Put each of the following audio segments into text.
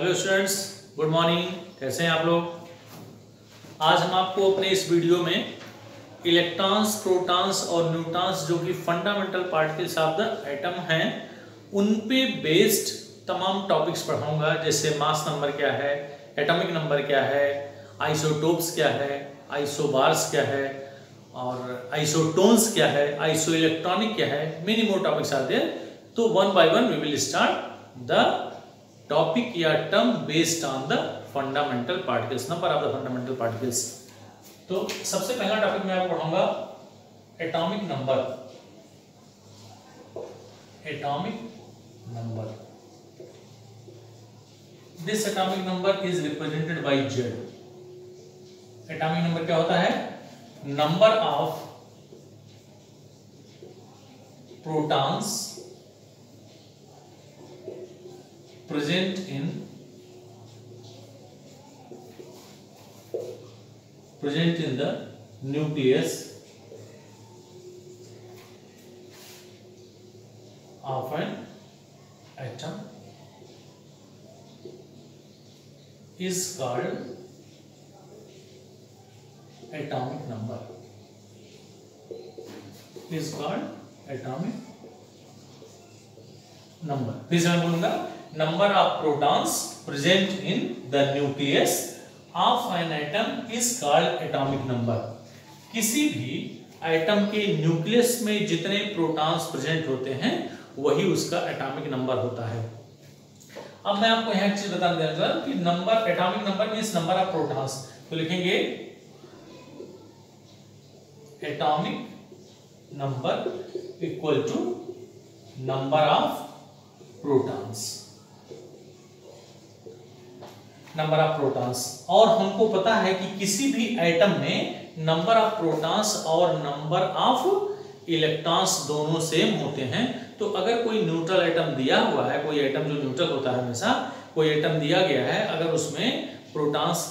Hello students good morning कैसे हैं आप लोग? आज हम आपको अपने इस वीडियो में इलेक्ट्रॉन्स प्रोटॉन्स और न्यूट्रॉन्स जो कि fundamental particles of the atom हैं, उन पे बेस्ड तमाम टॉपिक्स पढ़ाऊँगा, जैसे मास नंबर क्या है एटॉमिक नंबर क्या है आइसोटोप्स क्या है आइसोबार्स क्या है, और आइसोटोन्स क्या है आइसो इलेक्ट्रॉनिक क्या है many more topics are there तो one by one we will start the topic या term based on the fundamental particles number of the fundamental particles तो सबसे पहला टॉपिक मैं आपको पढ़ाऊँगा atomic number atomic number this atomic number is represented by Z atomic number क्या होता है? Number of protons present in present in the nucleus of an atom is called atomic number is called atomic number. This is number of protons present in the nucleus of an atom is called atomic number. किसी भी atom के nucleus में जितने protons present होते हैं, वही उसका atomic number होता है। अब मैं आपको यहाँ चीज़ बता देना चाहता हूँ कि number atomic number means number of protons तो लिखेंगे atomic number equal to number of protons number of protons और हमको पता है कि किसी भी एटम में नंबर ऑफ़ प्रोटॉन्स और नंबर ऑफ़ इलेक्ट्रॉन्स दोनों सेम होते हैं। तो अगर कोई न्यूट्रल एटम दिया हुआ है, कोई एटम जो न्यूट्रल होता है हमेशा, कोई एटम दिया गया है, अगर उसमें प्रोटॉन्स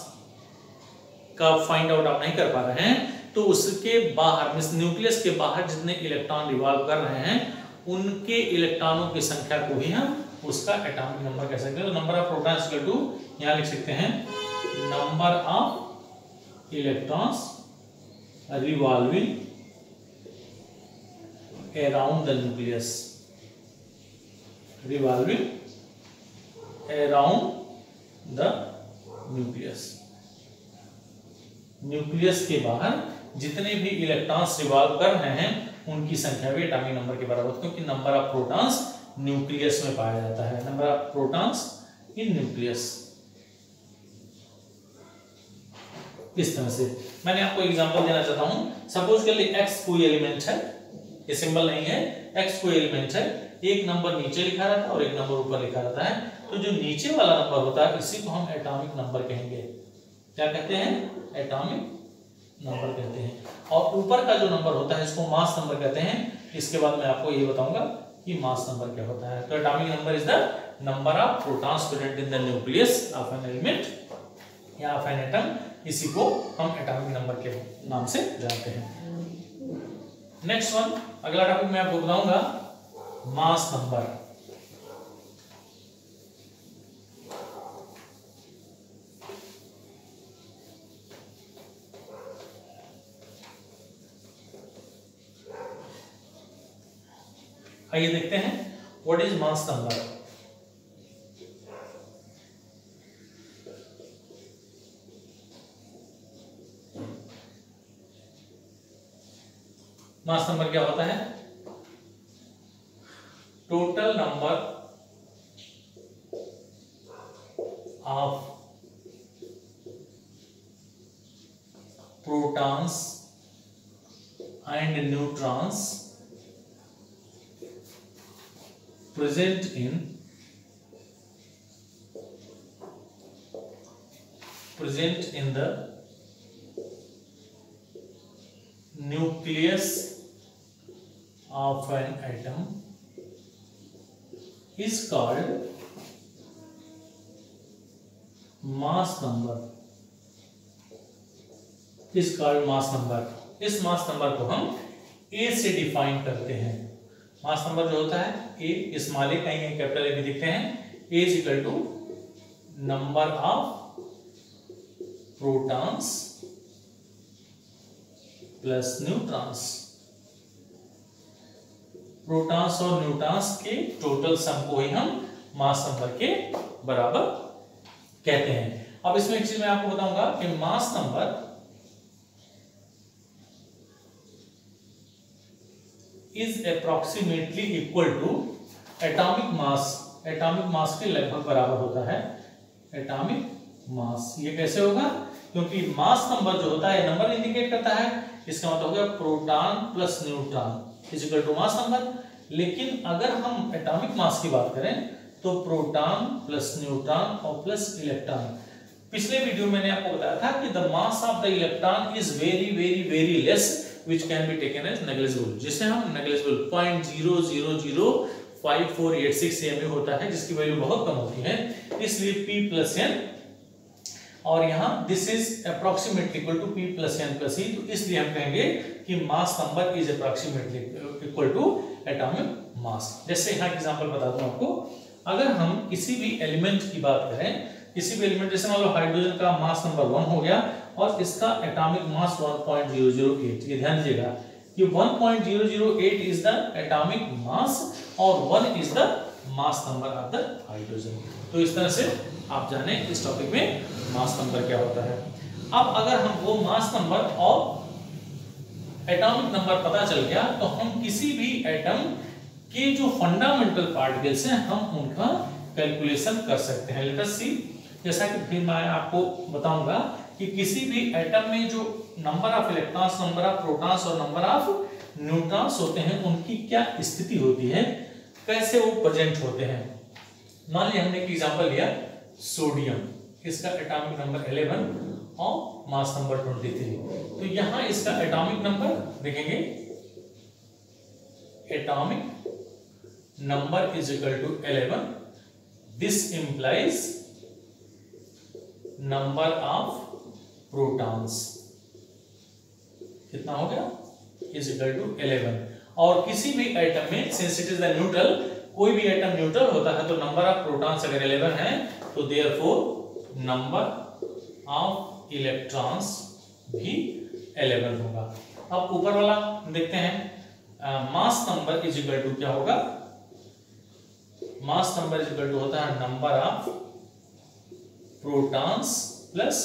का फाइंड आउट आप नहीं कर पा रहे हैं तो उसके बाहर मीन न्यूक्लियस के बाहर जितने इलेक्ट्रॉन रिवॉल्व कर रहे हैं, उनके इलेक्ट्रॉनों की संख्या को ही हम उसका एटॉमिक नंबर कह सकते हैं। तो number of protons equal to यहाँ लिख सकते हैं number of electrons revolving around the nucleus revolving around the nucleus nucleus के बाहर जितने भी इलेक्ट्रॉन्स रिवॉल्व कर रहे हैं, उनकी संख्या भी एटॉमिक नंबर के बराबर क्योंकि नंबर ऑफ़ प्रोटॉन्स न्यूक्लियस में पाया जाता है। Number of protons in nucleus इस तरह से। मैंने आपको एग्जांपल देना चाहता हूँ। सपोज़ कर लिए x कोई एलिमेंट है। ये सिंबल नहीं है। X कोई एलिमेंट है। एक नंबर नीचे लिखा रहता है और एक नंबर ऊपर लिखा रहता है। तो जो नीचे वाला नंबर होता है, इसी को हम एटॉमिक नंबर कहेंगे। क्या कहते हैं? एटॉमिक नंबर कहते हैं। और ऊपर का जो नंबर होता है, इसको मास नंबर कहते हैं। इसके बाद मैं आपको ये बताऊँगा। कि मास नंबर क्या होता है? तो atomic number is the number of protons present in the nucleus of an element या ऑफ़ एन एटम इसी को हम एटॉमिक नंबर के नाम से जानते हैं। नेक्स्ट वन अगला टॉपिक मैं आपको बताऊँगा मास नंबर आइए देखते हैं what is mass number mass number क्या होता है? Total number of protons and neutrons present in present in the nucleus of an atom is called mass number is called mass number इस मास नंबर को हम A से define करते हैं mass number जो होता है ए स्मॉल ए कहीं कैपिटल ए भी दिखते हैं। A is equal to number of protons plus neutrons protons और न्यूट्रॉन्स के टोटल सम को ही हम मास नंबर के बराबर कहते हैं। अब इसमें एक चीज़ मैं आपको बताऊँगा कि mass number is approximately equal to atomic mass atomic mass के लगभग बराबर होता है एटॉमिक मास ये कैसे होगा? क्योंकि मास नंबर जो होता है नंबर इंडिकेट करता है। इसका मतलब होगा proton plus neutron equal to mass number लेकिन अगर हम एटॉमिक मास की बात करें तो प्रोटॉन प्लस न्यूट्रॉन और प्लस इलेक्ट्रॉन पिछले वीडियो में मैंने आपको बताया था कि the mass of the electron is very very very less which can be taken as negligible, जिसे हम negligible point zero zero zero five four eight six M होता है, जिसकी वैल्यू बहुत कम होती है, इसलिए P प्लस एन और यहाँ this is approximately equal to P plus N plus E तो इसलिए हम कहेंगे कि mass number is approximately equal to atomic mass जैसे यहाँ एग्जांपल बता दूँ आपको, अगर हम किसी भी एलिमेंट की बात करें, किसी भी एलिमेंट जैसे मान लो हाइड्रोजन का मास नंबर वन हो गया और इसका एटॉमिक मास 1.008 ये ध्यान दीजिएगा कि 1.008 इज़ द एटॉमिक मास और 1 is the mass number of the hydrogen तो इस तरह से आप जाने इस टॉपिक में मास नंबर क्या होता है। अब अगर हम वो मास नंबर और एटॉमिक नंबर पता चल गया तो हम किसी भी एटम के जो फंडामेंटल पार्टिकल्स हैं, हम उनका कैलकुलेशन कर सकते हैं। लेट अस सी जैसा कि फिर मैं आपको बताऊँगा कि किसी भी एटम में जो number of electrons number of protons और नंबर ऑफ़ न्यूट्रॉन्स होते हैं, उनकी क्या स्थिति होती है? कैसे वो प्रेजेंट होते हैं? मान लिया हमने एक एग्जांपल लिया सोडियम इसका एटॉमिक नंबर 11 और मास नंबर 23 तो यहाँ इसका एटॉमिक नंबर देखेंगे। Atomic number is equal to 11 this implies number of protons कितना हो गया? इज़ इक्वल टू 11 और किसी भी एटम में since it is the neutral कोई भी एटम न्यूट्रल होता है तो नंबर ऑफ़ प्रोटॉन्स अगर 11 है तो देयरफॉर नंबर ऑफ़ इलेक्ट्रॉन्स भी 11 होगा। अब ऊपर वाला देखते हैं। Mass number is equal to क्या होगा? Mass number is equal to होता है number of protons plus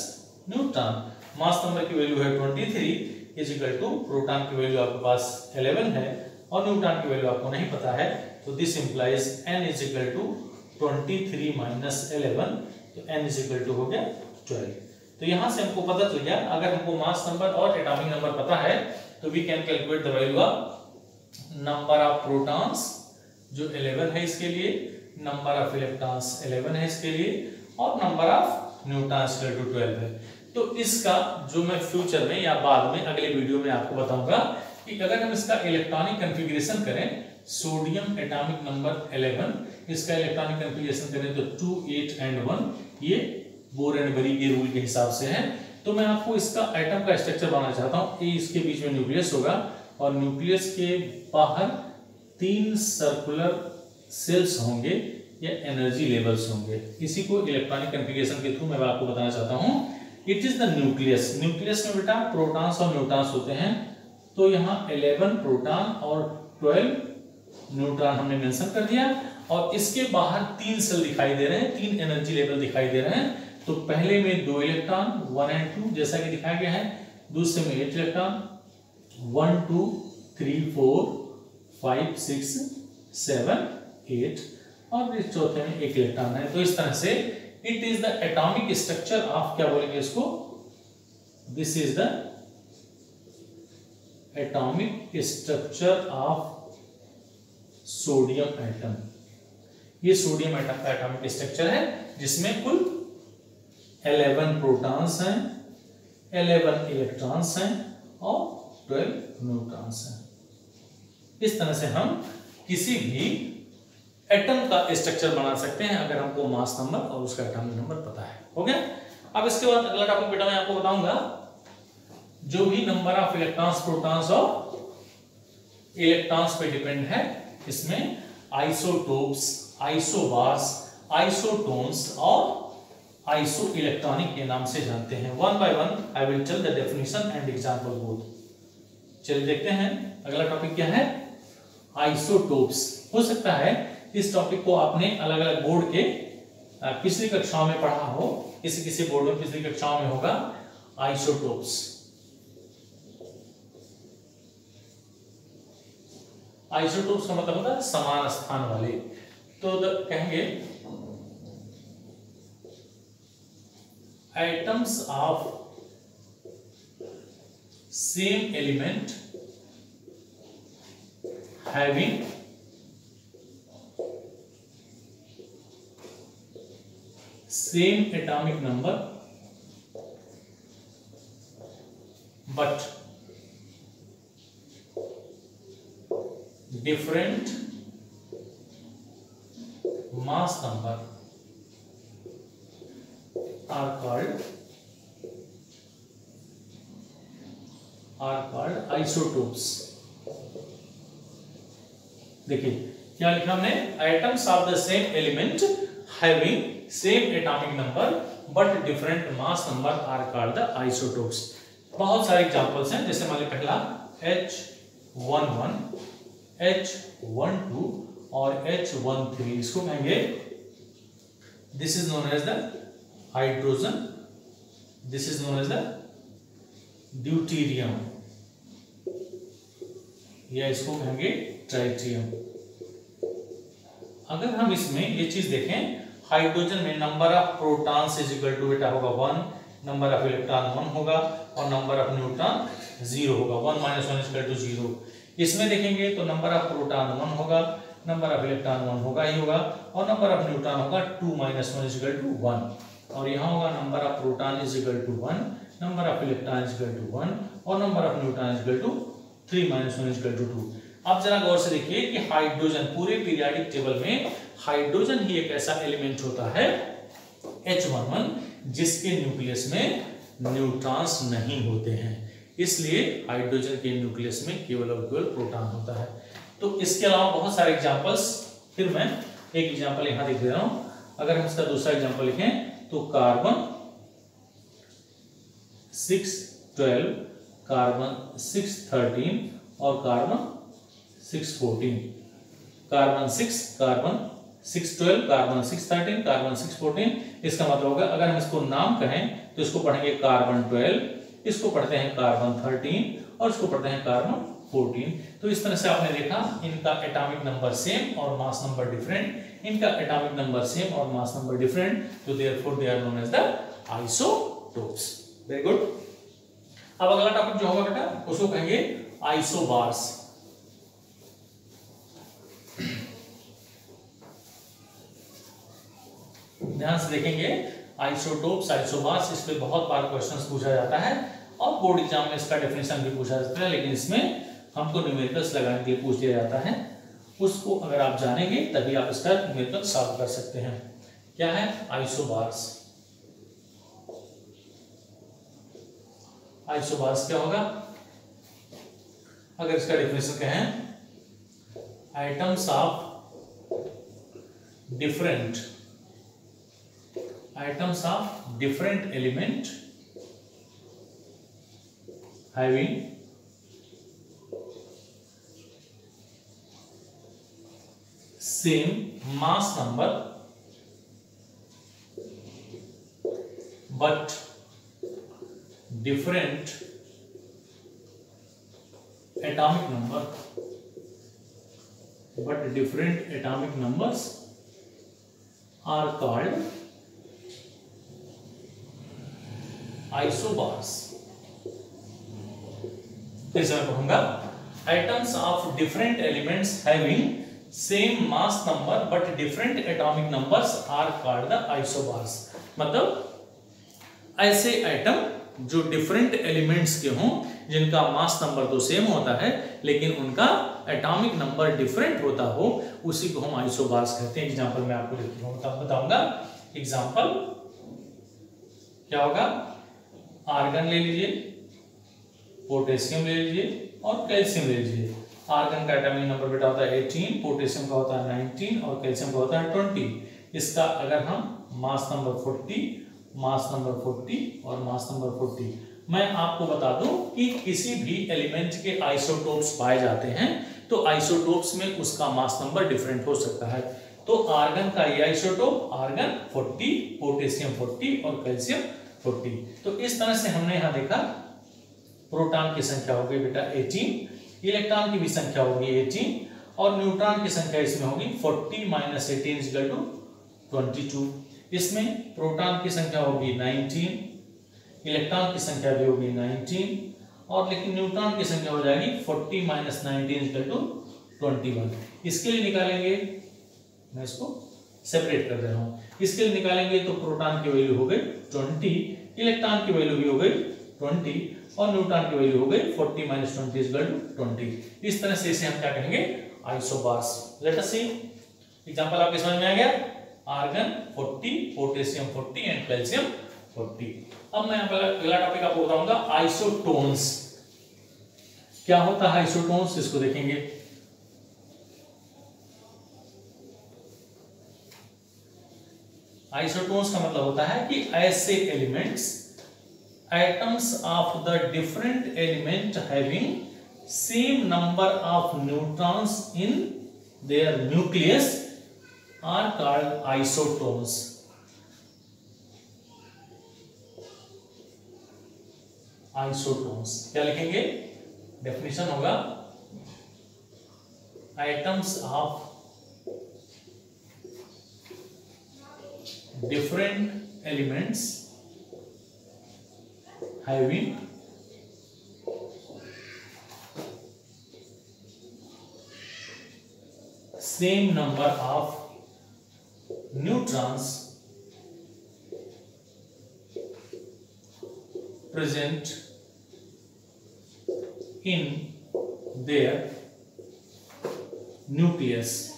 neutron mass number की वैल्यू है 23 इज़ इक्वल टू प्रोटॉन की वैल्यू आपके पास 11 है और न्यूट्रॉन की वैल्यू आपको नहीं पता है तो this implies n is equal to 23 minus 11 तो n इज़ इक्वल टू हो गया 12 तो यहाँ से हमको पता चल गया, अगर हमको मास नंबर और एटॉमिक नंबर पता है तो we can calculate the value of number of protons जो 11 है इसके लिए नंबर ऑफ़ इलेक्ट्रॉन्स 11 है इसके लिए, और number of neutrons equal to 12 है। तो इसका जो मैं फ्यूचर में या बाद में अगले वीडियो में आपको बताऊँगा कि अगर हम इसका इलेक्ट्रॉनिक कन्फिग्रेशन करें सोडियम एटॉमिक नंबर 11 इसका इलेक्ट्रॉनिक कन्फिग्रेशन करें तो 2 8 एंड 1 ये बोर एंड बरी के रूल के हिसाब से है। तो मैं आपको इसका एटम का स्ट्रक्चर बनाना चाहता हूँ। ए इसके बीच में न्यूक्लियस होगा और न्यूक्लियस के बाहर तीन सर्कुलर सेल्स होंगे। या एनर्जी लेवल्स होंगे। इसी को इलेक्ट्रॉनिक कन्फिग्रेशन के थ्रू मैं आपको बताना चाहता हूँ। It is the nucleus nucleus में बेटा प्रोटॉन्स और न्यूट्रॉन्स होते हैं। तो यहाँ 11 प्रोटॉन और 12 न्यूट्रॉन हमने मेंशन कर दिया। और इसके बाहर तीन सेल दिखाई दे रहे हैं। तीन एनर्जी लेवल दिखाई दे रहे हैं। तो पहले में दो इलेक्ट्रॉन वन एंड टू जैसा कि दिखाया गया है। दूसरे में eight electron one two three four five six seven eight और इस चौथे में एक इलेक्ट्रॉन है। तो इस तरह से it is the atomic structure of क्या बोलेंगे इसको? This is the atomic structure of sodium atom ये सोडियम एटम का एटॉमिक स्ट्रक्चर है, जिसमें कुल 11 प्रोटॉन्स हैं 11 इलेक्ट्रॉन्स हैं और 12 न्यूट्रॉन्स हैं। इस तरह से हम किसी भी एटम का स्ट्रक्चर बना सकते हैं अगर हमको मास नंबर और उसका एटॉमिक नंबर पता है। गया? अब इसके बाद अगला टॉपिक बेटा मैं आपको बताऊँगा, जो भी नंबर ऑफ़ इलेक्ट्रॉन्स प्रोटॉन्स और इलेक्ट्रॉन्स पे डिपेंड है, इसमें आइसोटोप्स आइसोबार्स आइसोटोन्स और आइसो इलेक्ट्रॉनिक के नाम से जानते हैं। One by one I will tell the definition and example both चलिए देखते हैं, अगला टॉपिक क्या है? आइसोटोप्स हो सकता है इस टॉपिक को आपने अलग अलग बोर्ड के पिछली कक्षाओं में पढ़ा हो, किसी किसी बोर्ड में पिछली कक्षाओं में होगा आइसोटोप्स आइसोटोप्स का मतलब होता है समान स्थान वाले। तो कहेंगे, atoms of same element having same atomic number but different mass number are called are called isotopes देखिए, क्या लिखा हमने? Atoms of the same element having same atomic number but different mass number are called the isotopes बहुत सारे examples हैं, जैसे मान लीजिए पहला H11 H12 और H13 इसको कहेंगे। This is known as the hydrogen this is known as the deuterium या इसको कहेंगे ट्राइट्रियम अगर हम इसमें ये चीज़ देखें हाइड्रोजन में number of protons is equal to बेटा होगा one, number of electron one होगा और नंबर ऑफ़ न्यूट्रॉन ज़ीरो होगा। One minus one is two zero. इसमें देखेंगे तो नंबर ऑफ़ प्रोटॉन वन होगा, नंबर ऑफ़ इलेक्ट्रॉन वन होगा ही होगा, और नंबर ऑफ़ न्यूट्रॉन होगा two minus one is two one. और यहाँ होगा number of proton is equal to one, number of electron is equal to one, और number of neutron is equal to three minus one is equal to two. अब जरा गौर से देखिए कि हाइड्रोजन पूरे पीरियाडिक टेबल में हाइड्रोजन ही एक ऐसा एलिमेंट होता है H11 जिसके न्यूक्लियस में न्यूट्रॉन्स नहीं होते हैं। इसलिए हाइड्रोजन के न्यूक्लियस में केवल और केवल प्रोटॉन होता है। तो इसके अलावा बहुत सारे एग्जांपल्स फिर मैं एक एग्जांपल यहाँ दिख दे रहा हूँ। अगर हम इसका दूसरा एग्जांपल लिखें तो carbon six twelve carbon six thirteen और carbon six fourteen carbon six carbon six twelve carbon six thirteen carbon six fourteen इसका मतलब होगा, अगर हम इसको नाम कहें तो इसको पढ़ेंगे कार्बन ट्वेल्व इसको पढ़ते हैं कार्बन थर्टीन और इसको पढ़ते हैं कार्बन फोर्टीन तो इस तरह से आपने देखा, इनका एटॉमिक नंबर सेम और मास नंबर डिफरेंट इनका एटॉमिक नंबर सेम और मास नंबर डिफरेंट तो therefore they are known as the isotopes very good अब अगला टॉपिक जो होगा बेटा, उसको कहेंगे आइसोबार्स ध्यान से देखेंगे। आइसोटोप्स आइसोबार्स इस पे बहुत बार क्वेश्चन पूछा जाता है। और बोर्ड एग्ज़ाम में इसका डेफिनेशन भी पूछा जाता है, लेकिन इसमें हमको न्यूमेरिकल्स लगाने के लिए पूछ दिया जाता है। उसको अगर आप जानेंगे, तभी आप इसका न्यूमेरिकल सॉल्व कर सकते हैं। क्या है? आइसोबार्स आइसोबार्स क्या होगा? अगर इसका डेफिनेशन कहें atoms of different atoms of different element having same mass number but different atomic number but different atomic numbers are called isobars. फिर से मैं कहूँगा atoms of different elements having same mass number but different atomic numbers are called the isobars मतलब ऐसे atom जो different elements के हों, जिनका मास नंबर तो सेम होता है, लेकिन उनका एटॉमिक नंबर डिफरेंट होता हो, उसी को हम आइसोबार्स कहते हैं। एग्जांपल मैं आपको बताऊँगा। एग्जांपल क्या होगा? आर्गन ले लीजिए, पोटेशियम ले लीजिए और कैल्शियम ले लीजिए। आर्गन का एटॉमिक नंबर बेटा होता है 18 पोटेशियम का होता है 19 और कैल्शियम का होता है 20 इसका अगर हम मास नंबर 40 मास नंबर 40 और मास नंबर 40 मैं आपको बता दूँ कि किसी भी एलिमेंट के आइसोटोप्स पाए जाते हैं तो आइसोटोप्स में उसका मास नंबर डिफरेंट हो सकता है। तो आर्गन का ये आइसोटोप, आर्गन 40 पोटेशियम 40 और कैल्शियम 40 तो इस तरह से हमने यहाँ देखा, प्रोटॉन की संख्या होगी बेटा 18 इलेक्ट्रॉन की भी संख्या होगी 18 और न्यूट्रॉन की संख्या इसमें होगी 40 minus eighteen equal to twenty इसमें प्रोटॉन की संख्या होगी 19 इलेक्ट्रॉन की संख्या भी होगी 19 और लेकिन न्यूट्रॉन की संख्या हो जाएगी 40 minus nineteen equal to twenty one. इसके लिए निकालेंगे, मैं इसको सेपरेट कर रहा हूँ। इसके लिए निकालेंगे? तो प्रोटॉन की वैल्यू हो गई ट्वेंटी, इलेक्ट्रॉन की वैल्यू भी हो गई ट्वेंटी और न्यूट्रॉन की वैल्यू हो गई फोर्टी माइनस ट्वेंटी ट्वेंटी। इस तरह से इसे हम क्या कहेंगे? Isobars. Let us see example आपके समझ में आ गया? आर्गन 40 पोटेशियम 40 एंड कैल्शियम 40 अब मैं अगला टॉपिक आपको बताऊँगा, आइसोटोन्स। क्या होता है आइसोटोन्स? इसको देखेंगे। आइसोटोन्स का मतलब होता है कि ऐसे elements atoms of the different element having same number of neutrons in their nucleus are called isotones isotones क्या लिखेंगे? डेफिनेशन होगा atoms of different elements. Having same number of neutrons present in their nucleus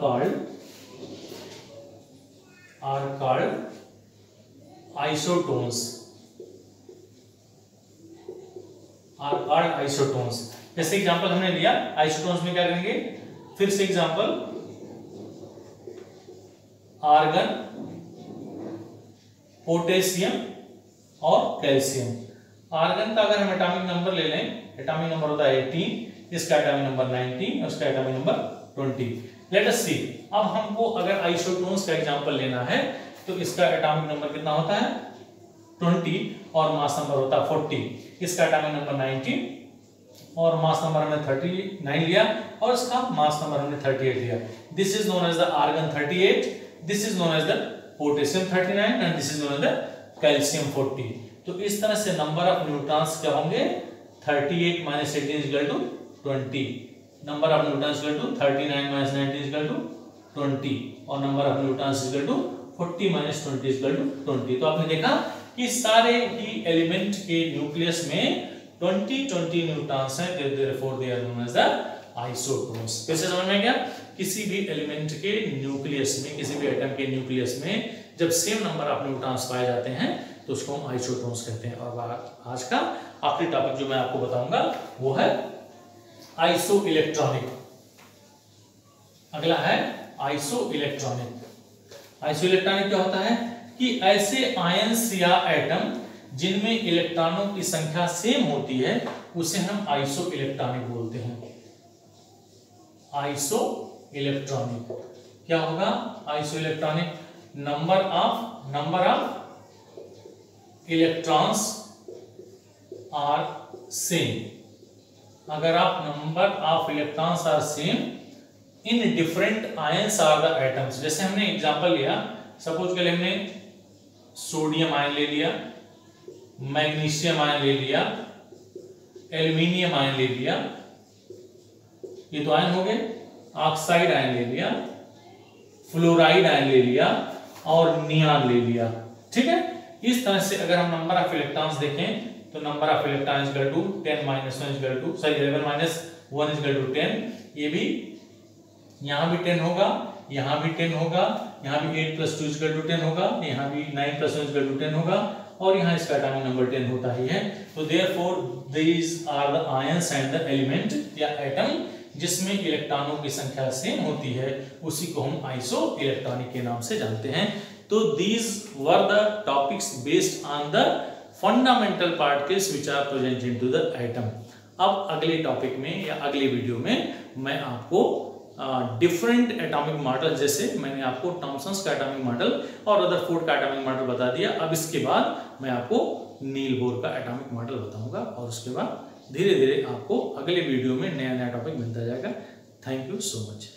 called are called isotones are called isotones जैसे example हमने लिया isotones में क्या करेंगे? फिर से एग्जांपल आर्गन पोटेशियम और कैल्शियम आर्गन का अगर हम एटॉमिक नंबर ले लें एटॉमिक नंबर होता है 18 इसका एटॉमिक नंबर 19 और इसका atomic number 20 let us see अब हमको अगर आइसोटोन्स का एग्जांपल लेना है तो इसका एटॉमिक नंबर कितना होता है? 20 और मास नंबर होता है 40 इसका एटॉमिक नंबर 19 और मास नंबर हमने 39 लिया और इसका मास नंबर हमने 38 लिया। This is known as the argon 38 this is known as the potassium 39 and this is known as the calcium 40 तो इस तरह से नंबर ऑफ़ न्यूट्रॉन्स क्या होंगे? 38 minus 18 is equal to 20 number of newtons equal to 39 minus 19 is equal to 20 और number of newtons is equal to 40 minus 20 is equal to 20 तो आपने देखा कि सारे ही एलिमेंट के न्यूक्लियस में 20 20 न्यूटॉन्स हैं therefore they are known as the isotones कैसे समझ में गया? किसी भी एलिमेंट के न्यूक्लियस में, किसी भी एटम के न्यूक्लियस में जब सेम नंबर ऑफ़ न्यूट्रॉन्स पाए जाते हैं तो उसको हम आइसोटोन्स कहते हैं। और आज का आखिरी टॉपिक जो मैं आपको बताऊँगा, वो है आइसो इलेक्ट्रॉनिक अगला है आइसो इलेक्ट्रॉनिक आइसो इलेक्ट्रॉनिक क्या होता है? कि ऐसे आयंस या एटम जिनमें इलेक्ट्रॉनों की संख्या सेम होती है, उसे हम आइसो इलेक्ट्रॉनिक बोलते हैं। आइसो इलेक्ट्रॉनिक क्या होगा? Isoelectronic number of number of electrons are same अगर आप number of electrons are same, in different ions are the atoms जैसे हमने एग्जांपल लिया सपोज़ के लिए हमने सोडियम आयन ले लिया मैग्नीशियम आयन ले लिया एल्यूमिनियम आयन ले लिया, ये तो आयन हो गए ऑक्साइड आयन ले लिया फ्लोराइड आयन ले लिया, और नियान ले लिया। ठीक है? इस तरह से अगर हम नंबर ऑफ़ इलेक्ट्रॉन्स देखें तो number of electron is equal to 10 minus 1 is equal to sorry 11 minus 1 is equal to 10 ये भी यहाँ भी 10 होगा, यहाँ भी 10 होगा, यहाँ भी 8 प्लस 2 इज़ इक्वल टू 10 होगा, यहाँ भी 9 प्लस 1 इज़ इक्वल टू 10 होगा, और यहाँ इसका एटॉमिक नंबर 10 होता ही है। तो therefore these are the ions and the element या एटम जिसमें इलेक्ट्रॉनों की संख्या सेम होती है, उसी को हम आइसो इलेक्ट्रॉनिक के नाम से जानते हैं। तो these were the topics based on the fundamental particles which are present into the atom अब अगले टॉपिक में या अगले वीडियो में मैं आपको डिफरेंट एटॉमिक मॉडल जैसे मैंने आपको टॉमसन्स का एटॉमिक मॉडल और अदर फोर्ड का एटॉमिक मॉडल बता दिया। अब इसके बाद मैं आपको नील बोर का एटॉमिक मॉडल बताऊँगा और उसके बाद धीरे धीरे आपको अगले वीडियो में नया नया टॉपिक मिलता जाएगा। Thank you so much